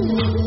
Ooh.